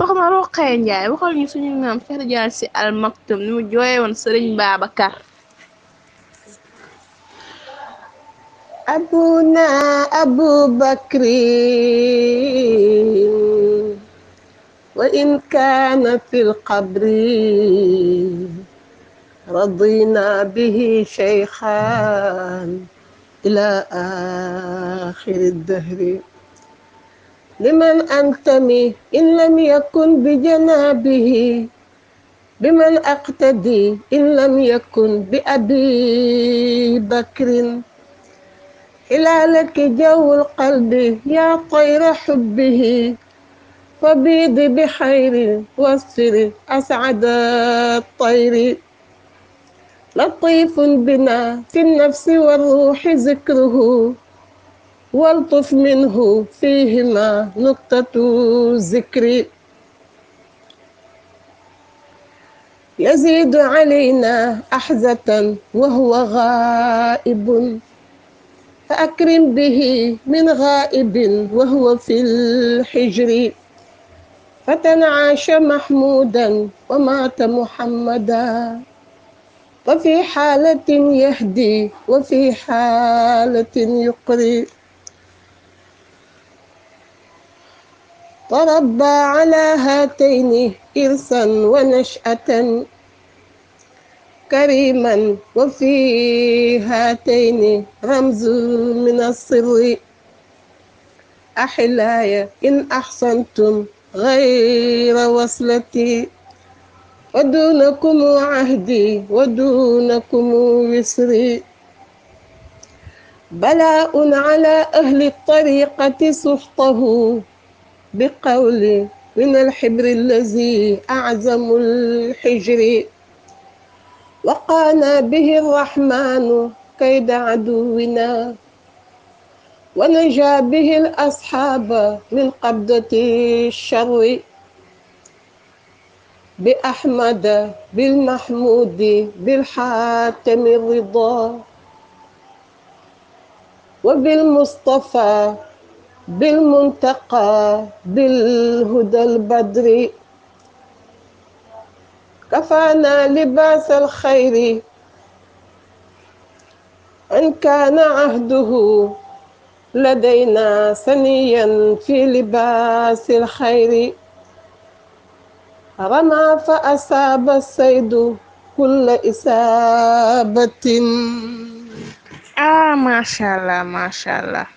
soxna Roqaya Njaay waxal ñu suñu maam Cheikh Tidiane Sy Al Maktoum ni mu jooye woon Sëriñ Babacar أبونا أبو بكر وإن كان في القبر رضينا به شيخا إلى آخر الدهر لمن أنتمي إن لم يكن بجنابه. بمن أقتدي إن لم يكن بأبي بكر. هلالك جو القلب يا طير حبه. فبيض بخير واصفر أسعد الطير. لطيف بنا في النفس والروح ذكره. والطف منه فيهما نقطة ذكر. يزيد علينا أحزة وهو غائب. فأكرم به من غائب وهو في الحجر. فتنعاش محمودا ومات محمدا. وفي حالة يهدي وفي حالة يقري. تربى على هاتين إرثا ونشأة كريما. وفي هاتين رمز من السر. أحلاي إن أحسنتم غير وصلتي. ودونكم عهدي ودونكم وسري. بلاء على أهل الطريقة سخطه بقول من الحبر الذي أعزم الحجر. وقانا به الرحمن كيد عدونا. ونجا به الأصحاب من قبضة الشر. بأحمد بالمحمود بالحاتم الرضا. وبالمصطفى بالمنتقى بالهدى البدر. كفانا لباس الخير. إن كان عهده لدينا سنيا في لباس الخير. رمى فأصاب الصيد كل إصابة. ah macha allah macha allah